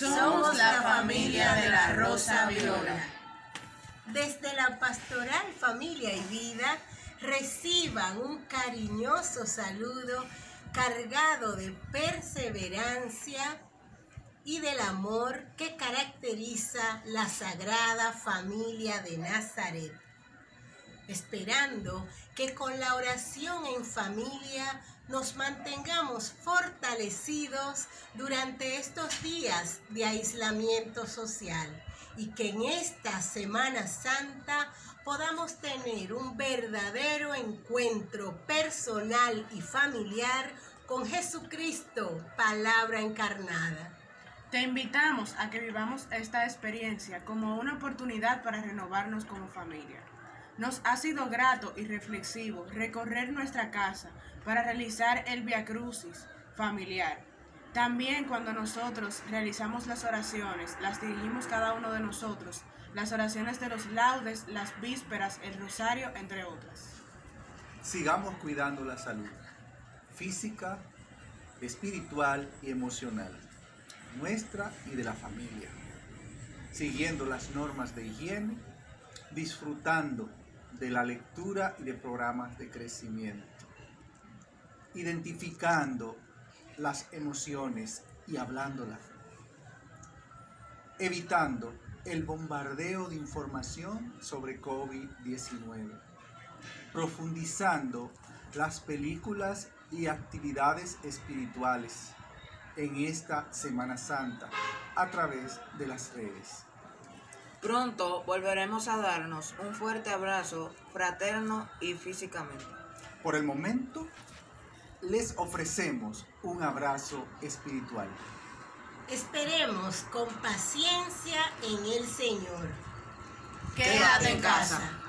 Somos la familia de la Rosa Viola. Desde la Pastoral Familia y Vida reciban un cariñoso saludo cargado de perseverancia y del amor que caracteriza la Sagrada Familia de Nazaret. Esperando que con la oración en familia nos mantengamos fortalecidos durante estos días de aislamiento social y que en esta Semana Santa podamos tener un verdadero encuentro personal y familiar con Jesucristo, palabra encarnada. Te invitamos a que vivamos esta experiencia como una oportunidad para renovarnos como familia. Nos ha sido grato y reflexivo recorrer nuestra casa para realizar el Via Crucis familiar. También cuando nosotros realizamos las oraciones, las dirigimos cada uno de nosotros, las oraciones de los laudes, las vísperas, el rosario, entre otras. Sigamos cuidando la salud física, espiritual y emocional, nuestra y de la familia, siguiendo las normas de higiene, disfrutando de la lectura y de programas de crecimiento identificando las emociones y hablándolas, evitando el bombardeo de información sobre COVID-19, profundizando las películas y actividades espirituales en esta Semana Santa a través de las redes. Pronto volveremos a darnos un fuerte abrazo fraterno y físicamente. Por el momento, les ofrecemos un abrazo espiritual. Esperemos con paciencia en el Señor. Quédate en casa.